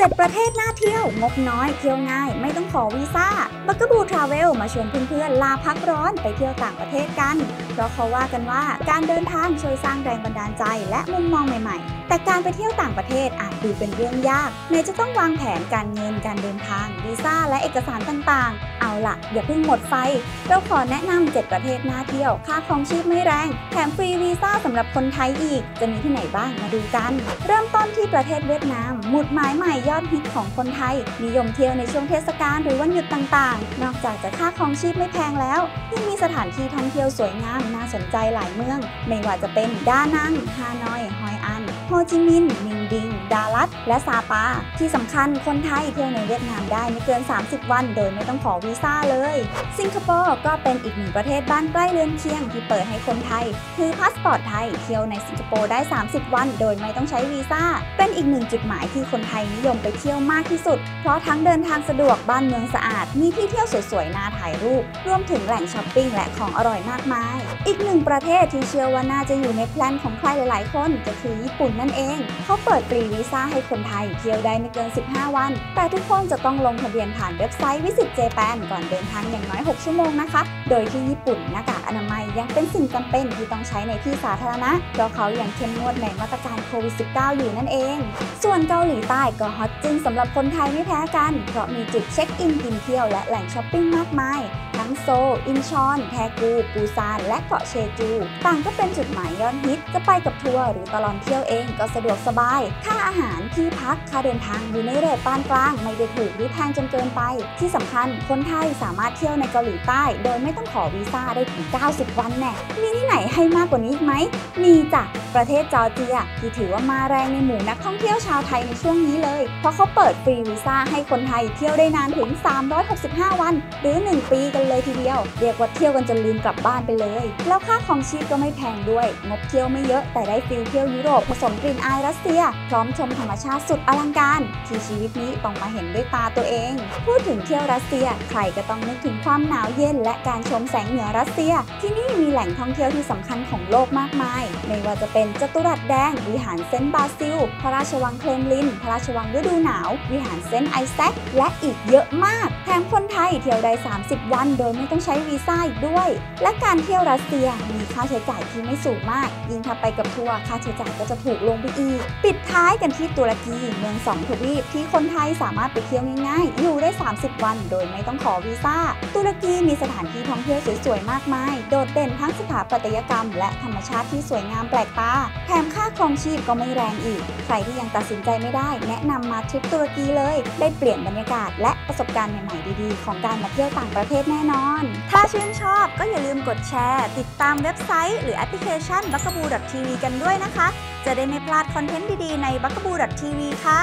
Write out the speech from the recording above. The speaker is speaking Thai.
7 ประเทศน่าเที่ยว งบน้อย เที่ยวง่าย ไม่ต้องขอวีซ่าบักกบูทราเวลมาชวนเพื่อนๆ ลาพักร้อนไปเที่ยวต่างประเทศกัน เพราะเขาว่ากันว่าการเดินทางช่วยสร้างแรงบันดาลใจและมุมมองใหม่ๆ แต่การไปเที่ยวต่างประเทศอาจดูเป็นเรื่องยากไหนจะต้องวางแผนการเงินการเดินทางวีซ่าและเอกสารต่างๆ เอาละอย่าเพิ่งหมดไฟ เราขอแนะนำ 7 ประเทศน่าเที่ยว ค่าครองชีพไม่แรง แถมฟรีวีซ่าสำหรับคนไทยอีก จะมีที่ไหนบ้างมาดูกัน เริ่มต้นที่ประเทศเวียดนาม หมุดหมายใหม่ยอดฮิตของคนไทย นิยมเที่ยวในช่วงเทศกาลหรือวันหยุดต่างๆ นอกจากจะค่าครองชีพไม่แพงแล้วยังมีสถานที่ท่องเที่ยวสวยงามน่าสนใจหลายเมือง ไม่ว่าจะเป็นดานังฮานอย ฮอย โฮจิมินห์มิงดิง ดาลัด และซาปา ที่สำคัญคนไทยเที่ยวในเวียดนามได้ไม่เกิน 30 วัน โดยไม่ต้องขอวีซ่าเลย สิงคโปร์ก็เป็นอีกหนึ่งประเทศบ้านใกล้เรือนเคียงที่เปิดให้คนไทยคือพาสปอร์ตไทยเที่ยวในสิงคโปร์ได้ 30 วัน โดยไม่ต้องใช้วีซ่า เป็นอีกหนึ่งจุดหมายที่คนไทยนิยมไปเที่ยวมากที่สุด เพราะทั้งเดินทางสะดวกบ้านเมืองสะอาด มีที่เที่ยวสวยๆน่าถ่ายรูป รวมถึงแหล่งช้อปปิ้งและของอร่อยมากมาย อีกหนึ่งประเทศที่เชื่อว่าน่าจะอยู่ในแพลนของใครหลายๆ คนก็คือญี่ปุ่นนั่นเอง เขาเปิดฟรีวีซ่าให้คนไทยเที่ยวได้ไม่เกิน 15 วัน แต่ทุกคนจะต้องลงทะเบียนผ่านเว็บไซต์ Visit Japan ก่อนเดินทางอย่างน้อย 6 ชั่วโมงนะคะ โดยที่ญี่ปุ่นหน้ากากอนามัยยังเป็นสิ่งจำเป็นที่ต้องใช้ในที่สาธารณะเพราะเขายังเข้มงวดในมาตรการโควิด -19 อยู่นั่นเอง ส่วนเกาหลีใต้ก็ฮอตจริงสำหรับคนไทยไม่แพ้กัน เพราะมีจุดเช็คอินกินเที่ยวและแหล่งช้อปปิ้งมากมาย ทั้งโซลอินชอน แทกู ปูซาน และเกาะเชจู ต่างก็เป็นจุดหมายยอดฮิต จะไปกับทัวร์หรือตะลอนเที่ยวเองก็สะดวกสบาย ค่าอาหารที่พัก ค่าเดินทางอยู่ในเรทปานกลาง ไม่ได้ถูกหรือแพงจนเกินไป ที่สำคัญคนไทยสามารถเที่ยวในเกาหลีใต้ โดยไม่ต้องขอวีซ่าได้ถึง 90 วันแน่ มีที่ไหนให้มากกว่านี้ไหม มีจ้ะ ประเทศจอร์เจีย ที่ถือว่ามาแรงในหมู่นักท่องเที่ยวชาวไทยในช่วงนี้เลย เพราะเขาเปิดฟรีวีซ่าให้คนไทยเที่ยวได้นานถึง 365 วัน หรือ 1 ปีกันเลยทีเดียว เรียกว่าเที่ยวกันจนลืมกลับบ้านไปเลย แล้วค่าครองชีพก็ไม่แพงด้วย งบเที่ยวไม่เยอะแต่ได้ feel เที่ยวยุโรปผสมกลิ่นอายรัสเซีย พร้อมชมธรรมชาติสุดอลังการ ที่ชีวิตนี้ต้องมาเห็นด้วยตาตัวเอง พูดถึงเที่ยวรัสเซีย ใครก็ต้องนึกถึงความหนาวเย็น และการชมแสงเหนือรัสเซีย ที่นี่มีแหล่งท่องเที่ยวที่สำคัญของโลกมากมาย ไม่ว่าจะเป็นจัตุรัสแดง วิหารเซนต์บาซิล พระราชวังเครมลิน พระราชวังฤดูหนาว วิหารเซนต์ไอแซคและอีกเยอะมาก แถมคนไทยเที่ยวได้ 30 วันโดยไม่ต้องใช้วีซ่าอีกด้วย และการเที่ยวรัสเซียมีค่าใช้จ่ายที่ไม่สูงมาก ยิ่งถ้าไปกับทัวร์ค่าใช้จ่ายก็จะถูกลงไปอีก ปิดท้ายกันที่ตุรกีเมืองสองทวีปที่คนไทยสามารถไปเที่ยวง่ายๆ อยู่ได้ 30 วัน โดยไม่ต้องขอวีซ่า ตุรกีมีสถานที่ท่องเที่ยวสวยๆมากมาย โดดเด่นทั้งสถาปัตยกรรม และธรรมชาติที่สวยงามแปลกตา แถมค่าครองชีพก็ไม่แรงอีก ใครที่ยังตัดสินใจไม่ได้ แนะนำมาทริปตุรกีเลย ได้เปลี่ยนบรรยากาศ และประสบการณ์ใหม่ๆดีๆ ของการมาเที่ยวต่างประเทศแน่นอน ถ้าชื่นชอบก็อย่าลืมกดแชร์ ติดตามเว็บไซต์ หรือแอปพลิเคชัน b u g a b o o TV กันด้วยนะคะ จะได้ไม่พลาดคอนเทนต์ดีๆใน b u g a b o o TV ค่ะ